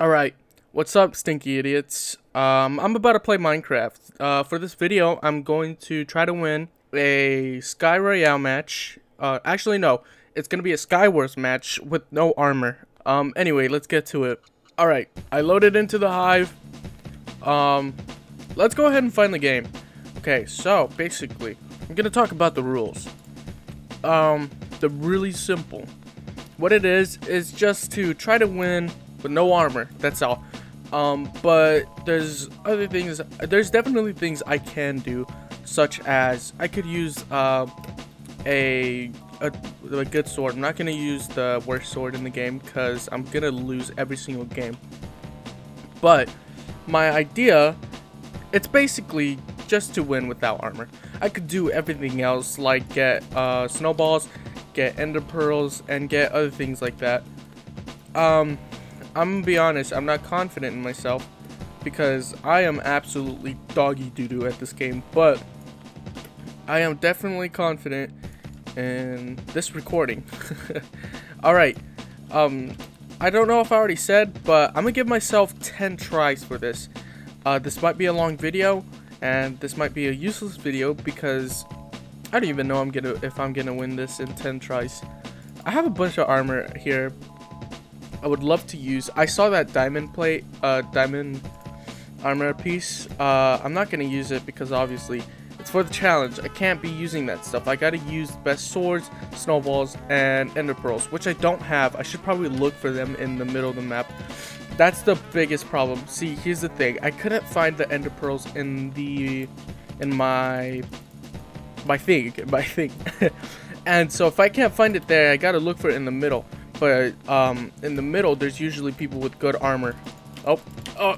Alright, what's up, stinky idiots? Um, I'm about to play Minecraft. Uh, for this video, I'm going to try to win a Sky Royale match. Uh, actually, no. It's gonna be a Skywars match with no armor. Um, anyway, let's get to it. Alright, I loaded into the Hive. Um, let's go ahead and find the game. Okay, so, basically, I'm gonna talk about the rules. Um, they're really simple. What it is, is just to try to win with no armor. That's all. Um, but there's other things. There's definitely things I can do, such as I could use uh, a, a a good sword. I'm not gonna use the worst sword in the game because I'm gonna lose every single game. But my idea, it's basically just to win without armor. I could do everything else like get uh, snowballs, get ender pearls, and get other things like that. Um, I'm gonna be honest, I'm not confident in myself because I am absolutely doggy doo doo at this game, but I am definitely confident in this recording. Alright, um, I don't know if I already said, but I'm gonna give myself 10 tries for this. Uh, this might be a long video, and this might be a useless video because I don't even know I'm gonna if I'm gonna win this in 10 tries. I have a bunch of armor here, I would love to use. I saw that diamond plate, uh, diamond armor piece. Uh, I'm not gonna use it because obviously it's for the challenge. I can't be using that stuff. I gotta use best swords, snowballs, and ender pearls, which I don't have. I should probably look for them in the middle of the map. That's the biggest problem. See, here's the thing. I couldn't find the ender pearls in the, in my, my thing, my thing. and so if I can't find it there, I gotta look for it in the middle but um, in the middle, there's usually people with good armor. Oh, oh,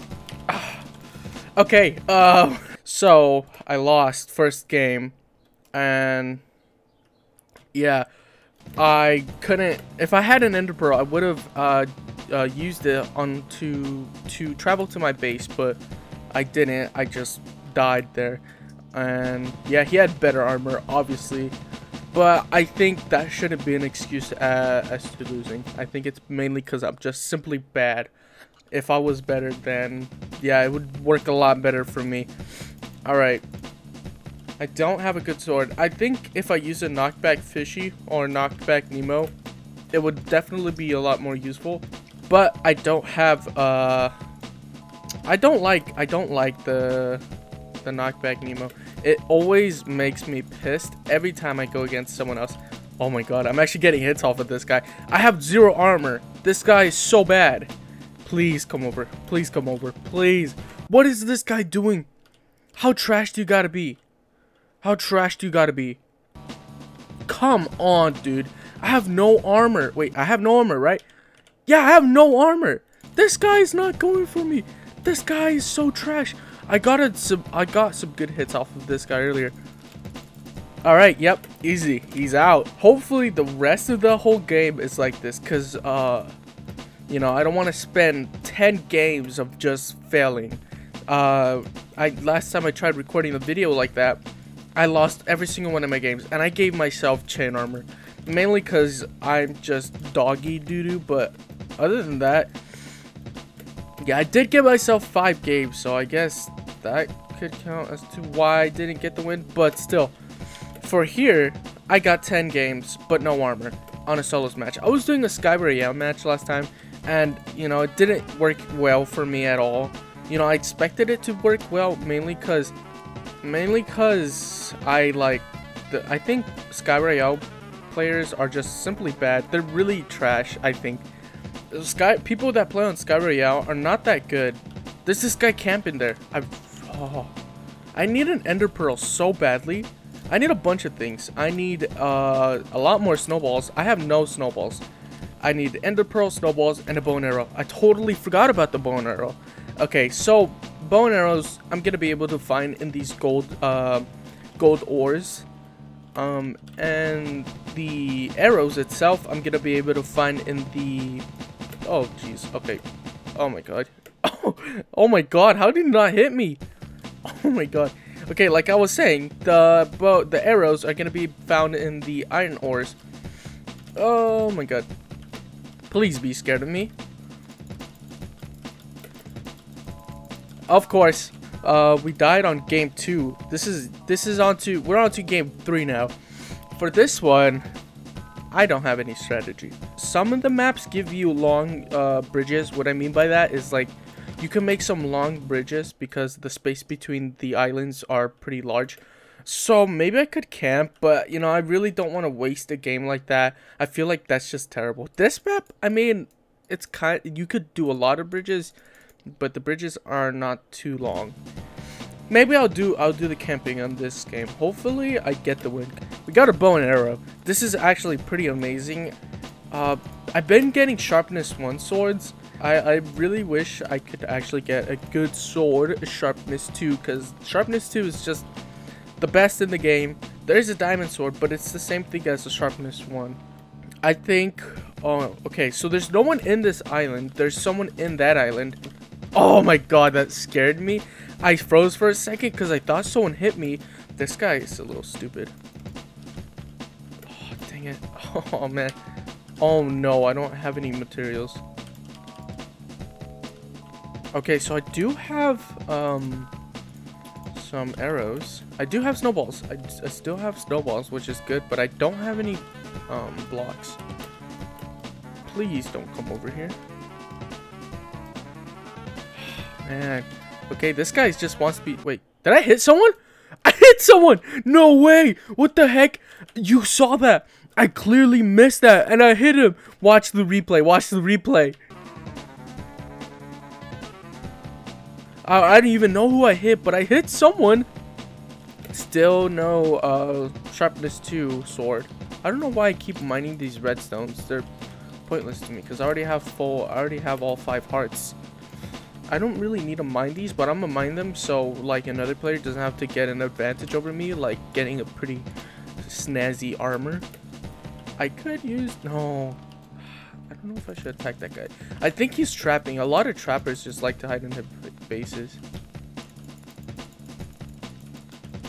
okay. Uh, so I lost first game, and yeah, I couldn't. If I had an ender pearl, I would have uh, uh, used it on to to travel to my base, but I didn't. I just died there, and yeah, he had better armor, obviously. But I think that shouldn't be an excuse uh, as to losing. I think it's mainly because I'm just simply bad. If I was better, then yeah, it would work a lot better for me. Alright. I don't have a good sword. I think if I use a knockback fishy or knockback Nemo, it would definitely be a lot more useful. But I don't have uh I don't like I don't like the the knockback Nemo. It always makes me pissed every time I go against someone else. Oh my god, I'm actually getting hits off of this guy. I have zero armor. This guy is so bad. Please come over. Please come over. Please. What is this guy doing? How trash do you gotta be? How trash do you gotta be? Come on, dude. I have no armor. Wait, I have no armor, right? Yeah, I have no armor. This guy is not going for me. This guy is so trash. I got a, some I got some good hits off of this guy earlier. Alright, yep, easy. He's out. Hopefully the rest of the whole game is like this, because, uh, you know, I don't want to spend 10 games of just failing. Uh, I Last time I tried recording a video like that, I lost every single one of my games, and I gave myself chain armor. Mainly because I'm just doggy doo-doo, but other than that, yeah, I did give myself five games, so I guess that could count as to why I didn't get the win. But still, for here, I got 10 games, but no armor on a solos match. I was doing a Sky match last time, and, you know, it didn't work well for me at all. You know, I expected it to work well, mainly because, mainly because I, like, the, I think Sky Royale players are just simply bad. They're really trash, I think. Sky people that play on Sky Royale are not that good. There's this guy camping there. I oh, I need an Ender Pearl so badly. I need a bunch of things. I need uh, a lot more snowballs. I have no snowballs. I need Ender Pearl, snowballs, and a bow and arrow. I totally forgot about the bow and arrow. Okay, so bow and arrows I'm gonna be able to find in these gold uh, gold ores. Um, and the arrows itself I'm gonna be able to find in the Oh, jeez. Okay. Oh, my God. Oh, oh, my God. How did it not hit me? Oh, my God. Okay, like I was saying, the bow, the arrows are going to be found in the iron ores. Oh, my God. Please be scared of me. of course, uh, we died on game two. This is this is on to we're on to game three now. For this one, I don't have any strategy. Some of the maps give you long uh, bridges. What I mean by that is like you can make some long bridges because the space between the islands are pretty large. So maybe I could camp, but you know, I really don't want to waste a game like that. I feel like that's just terrible. This map, I mean, it's kind you could do a lot of bridges, but the bridges are not too long. Maybe I'll do I'll do the camping on this game. Hopefully I get the win. We got a bow and arrow. This is actually pretty amazing. Uh, I've been getting sharpness 1 swords. I, I really wish I could actually get a good sword, sharpness 2, because sharpness 2 is just the best in the game. There is a diamond sword, but it's the same thing as the sharpness 1. I think, oh, okay, so there's no one in this island. There's someone in that island. Oh my god, that scared me. I froze for a second because I thought someone hit me. This guy is a little stupid. Oh, dang it. Oh, man. Oh, no. I don't have any materials. Okay, so I do have um, some arrows. I do have snowballs. I, I still have snowballs, which is good, but I don't have any um, blocks. Please don't come over here. Man. Okay, this guy just wants to be... Wait, did I hit someone? I hit someone! No way! What the heck? You saw that! I clearly missed that, and I hit him! Watch the replay, watch the replay. I, I didn't even know who I hit, but I hit someone. Still no uh, sharpness 2 sword. I don't know why I keep mining these redstones. They're pointless to me because I already have full, I already have all five hearts. I don't really need to mine these, but I'm gonna mine them so like another player doesn't have to get an advantage over me, like getting a pretty snazzy armor. I could use no. I don't know if I should attack that guy. I think he's trapping. A lot of trappers just like to hide in their bases.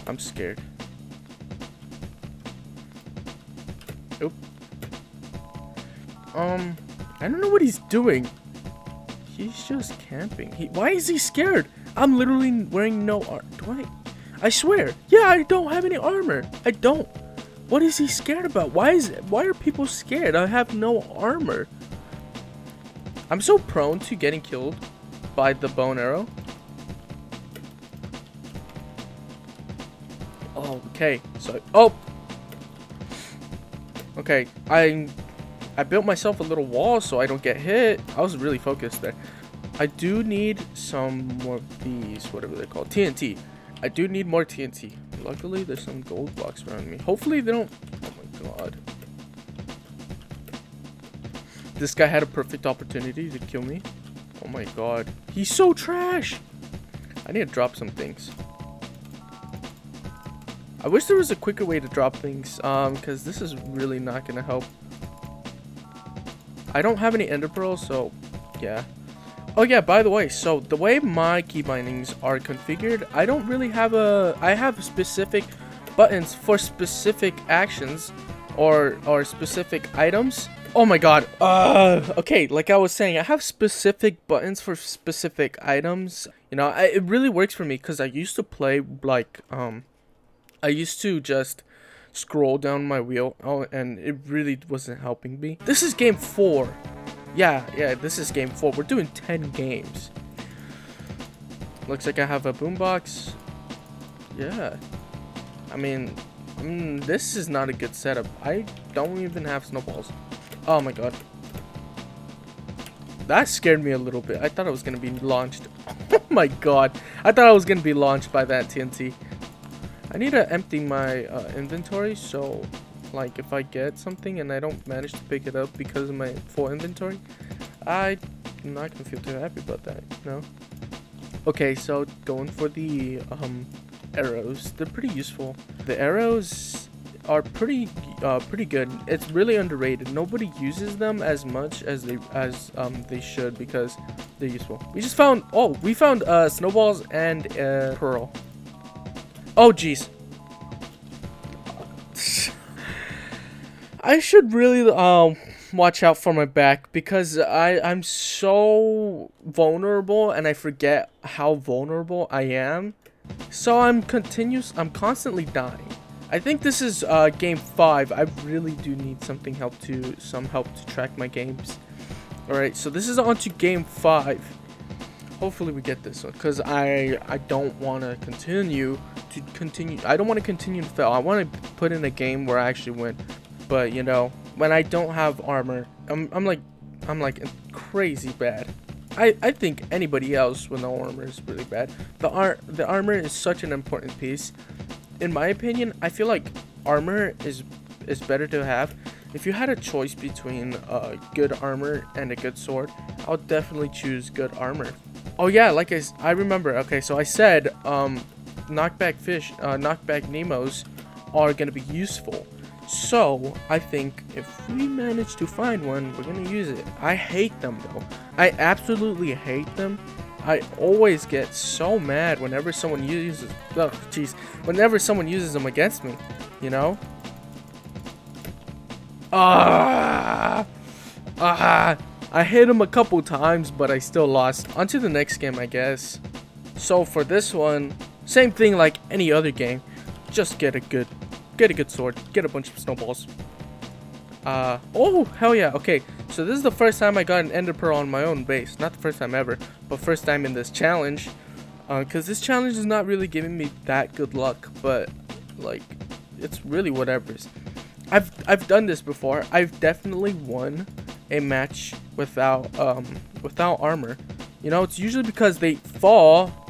I'm scared. Oop. Um, I don't know what he's doing. He's just camping. He, why is he scared? I'm literally wearing no armor. Do I? I swear. Yeah, I don't have any armor. I don't. What is he scared about? Why is why are people scared? I have no armor. I'm so prone to getting killed by the bone arrow. Oh, okay. So, oh. Okay, I I built myself a little wall so I don't get hit. I was really focused there. I do need some more of these, whatever they're called, TNT. I do need more TNT. Luckily, there's some gold blocks around me. Hopefully, they don't... Oh my god. This guy had a perfect opportunity to kill me. Oh my god. He's so trash! I need to drop some things. I wish there was a quicker way to drop things, um, because this is really not going to help. I don't have any ender pearls, so yeah. Oh yeah, by the way, so the way my key bindings are configured, I don't really have a, I have specific buttons for specific actions or, or specific items. Oh my god, uh, okay, like I was saying, I have specific buttons for specific items. You know, I, it really works for me because I used to play like, um, I used to just scroll down my wheel oh, and it really wasn't helping me. This is game four. Yeah, yeah, this is game four. We're doing 10 games. Looks like I have a boombox. Yeah. I mean, mm, this is not a good setup. I don't even have snowballs. Oh my god. That scared me a little bit. I thought I was going to be launched. oh my god. I thought I was going to be launched by that TNT. I need to empty my uh, inventory so like if I get something and I don't manage to pick it up because of my full inventory, I'm not gonna feel too happy about that, no? Okay, so going for the um, arrows, they're pretty useful. The arrows are pretty uh, pretty good. It's really underrated. Nobody uses them as much as they as um, they should because they're useful. We just found oh we found uh, snowballs and uh, pearl. Oh, jeez. I should really, um, watch out for my back because I I'm so vulnerable and I forget how vulnerable I am. So I'm continuous I'm constantly dying. I think this is uh, game five. I really do need something help to some help to track my games. All right, so this is on to game five. Hopefully we get this one because I I don't want to continue to continue. I don't want to continue to fail. I want to put in a game where I actually win. But you know, when I don't have armor, I'm I'm like I'm like crazy bad. I, I think anybody else with no armor is really bad. The ar the armor is such an important piece in my opinion, I feel like armor is is better to have. If you had a choice between uh, good armor and a good sword, I would definitely choose good armor. Oh yeah, like I, I remember. Okay, so I said um, knockback fish, uh, knockback Nemos are gonna be useful. So I think if we manage to find one, we're gonna use it. I hate them though. I absolutely hate them I always get so mad whenever someone uses, oh jeez, whenever someone uses them against me, you know? Ah, ah, I hit him a couple times, but I still lost. On to the next game, I guess. So for this one, same thing like any other game, just get a good, get a good sword, get a bunch of snowballs. Uh, oh, hell yeah, okay. So this is the first time I got an ender pearl on my own base. Not the first time ever, but first time in this challenge. Because uh, this challenge is not really giving me that good luck, but, like, it's really whatever's. I've, I've done this before. I've definitely won a match without, um, without armor. You know, it's usually because they fall.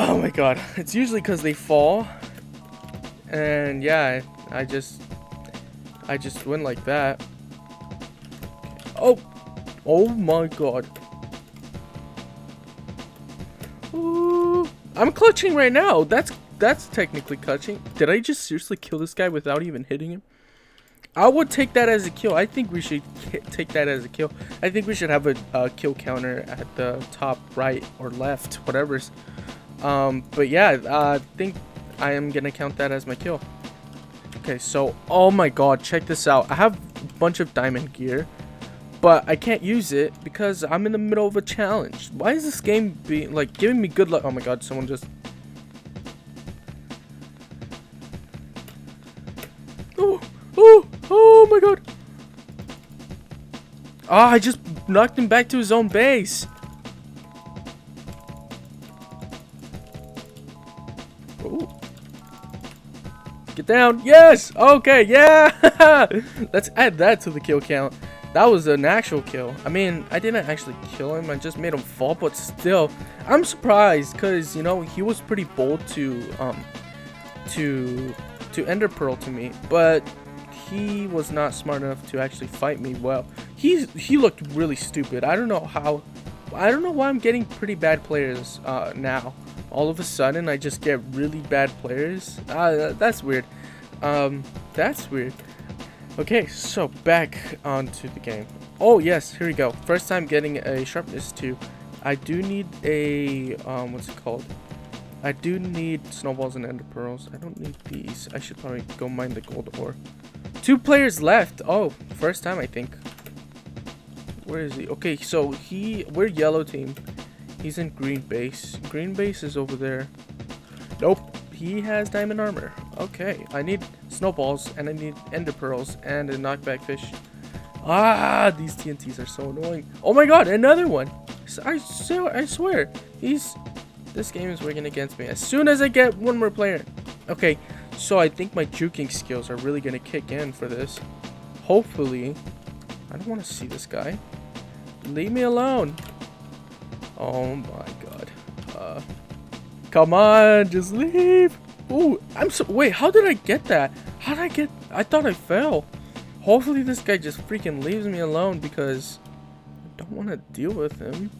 Oh my god. It's usually because they fall. And yeah, I just I just win like that. Oh! Oh my god. Ooh. I'm clutching right now. That's that's technically clutching. Did I just seriously kill this guy without even hitting him? I would take that as a kill. I think we should take that as a kill. I think we should have a, a kill counter at the top right or left, whatever's. Um, but yeah, uh, I think I am gonna count that as my kill. Okay, so, oh my god, check this out. I have a bunch of diamond gear, but I can't use it because I'm in the middle of a challenge. Why is this game being, like, giving me good luck? Oh my god, someone just... Oh, oh, oh my god. Ah, oh, I just knocked him back to his own base. Down. Yes. Okay. Yeah. Let's add that to the kill count. That was an actual kill. I mean, I didn't actually kill him. I just made him fall, but still, I'm surprised because you know he was pretty bold to um to to ender pearl to me, but he was not smart enough to actually fight me well. He he looked really stupid. I don't know how. I don't know why I'm getting pretty bad players uh, now all of a sudden I just get really bad players. Ah, that's weird. Um, that's weird. Okay, so back onto the game. Oh yes, here we go. First time getting a sharpness 2. I do need a, um, what's it called? I do need snowballs and ender pearls. I don't need these. I should probably go mine the gold ore. Two players left. Oh, first time I think. Where is he? Okay, so he, we're yellow team. He's in green base. Green base is over there. Nope. He has diamond armor. Okay. I need snowballs and I need ender pearls and a knockback fish. Ah, these TNTs are so annoying. Oh my god, another one. I, swear, I swear. He's... This game is working against me. As soon as I get one more player. Okay, so I think my juking skills are really going to kick in for this. Hopefully. I don't want to see this guy. Leave me alone. Oh my god. Uh, come on, just leave. Oh, I'm so- wait, how did I get that? How did I get- I thought I fell. Hopefully this guy just freaking leaves me alone because I don't want to deal with him.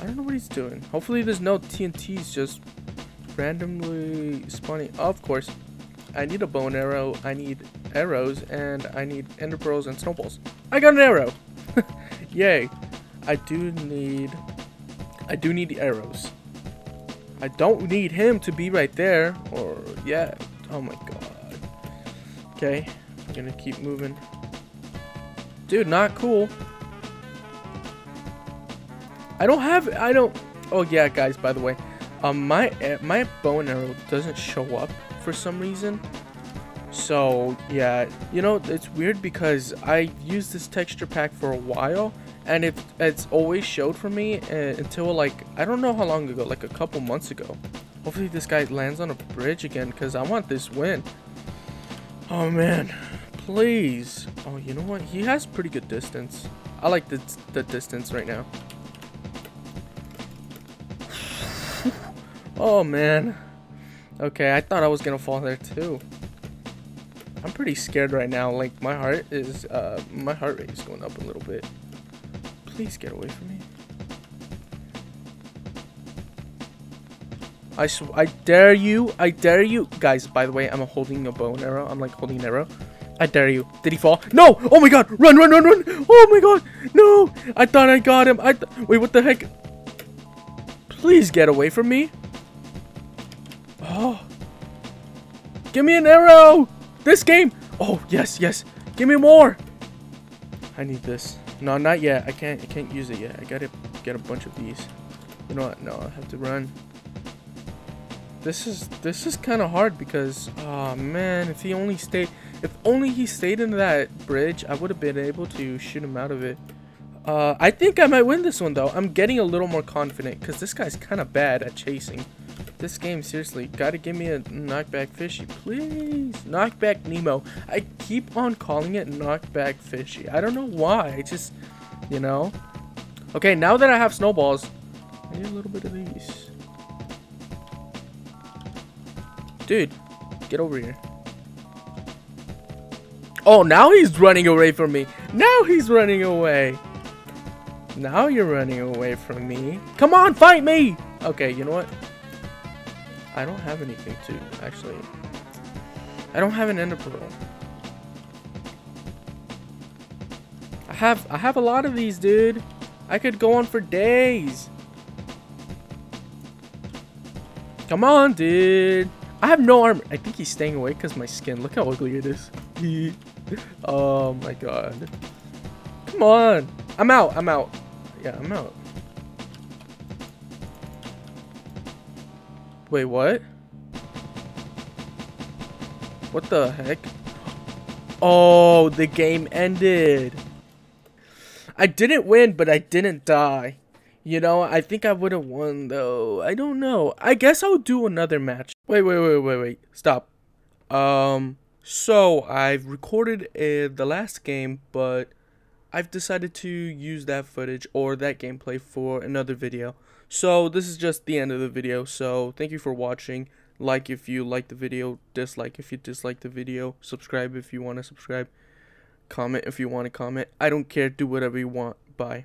I don't know what he's doing. Hopefully there's no TNTs just randomly spawning. Of course. I need a bow and arrow, I need arrows, and I need ender pearls and snowballs. I got an arrow! Yay. I do need I do need arrows. I don't need him to be right there. Or, yeah. Oh my god. Okay. I'm gonna keep moving. Dude, not cool. I don't have, I don't, oh yeah, guys, by the way, um, my, eh, my bow and arrow doesn't show up for some reason. So, yeah, you know, it's weird because I used this texture pack for a while, and it, it's always showed for me uh, until, like, I don't know how long ago, like a couple months ago. Hopefully this guy lands on a bridge again, because I want this win. Oh, man. Please. Oh, you know what? He has pretty good distance. I like the, the distance right now. oh, man. Okay, I thought I was gonna fall there too. I'm pretty scared right now. Like, my heart is, uh, my heart rate is going up a little bit. Please get away from me. I, I dare you. I dare you. Guys, by the way, I'm holding a bow and arrow. I'm like holding an arrow. I dare you. Did he fall? No! Oh my god! Run, run, run, run! Oh my god! No! I thought I got him. I Wait, what the heck? Please get away from me. Oh. Give me an arrow! This game! Oh, yes, yes. Give me more! I need this. No, not yet. I can't I can't use it yet. I gotta get a bunch of these. You know what? No, I have to run. This is this is kind of hard because oh man, if he only stayed if only he stayed in that bridge, I would have been able to shoot him out of it. Uh, I think I might win this one though. I'm getting a little more confident because this guy's kind of bad at chasing. This game, seriously, gotta give me a knockback fishy, please. Knockback Nemo. I keep on calling it knockback fishy. I don't know why. I just, you know. Okay, now that I have snowballs, I need a little bit of these. Dude, get over here. Oh, now he's running away from me. Now he's running away. Now you're running away from me. Come on, fight me! Okay, you know what? I don't have anything to, actually. I don't have an ender pearl. I have, I have a lot of these, dude. I could go on for days. Come on, dude. I have no armor. I think he's staying away because my skin. Look how ugly it is. oh my god. Come on. I'm out. I'm out. Yeah, I'm out. Wait, what? What the heck? Oh, the game ended. I didn't win, but I didn't die. You know, I think I would have won though. I don't know. I guess I'll do another match. Wait, wait, wait, wait, wait. Stop. Um, so I've recorded uh, the last game, but I've decided to use that footage or that gameplay for another video. So this is just the end of the video. So thank you for watching. Like if you like the video, dislike if you dislike the video, subscribe if you want to subscribe, comment if you want to comment. I don't care. Do whatever you want. Bye.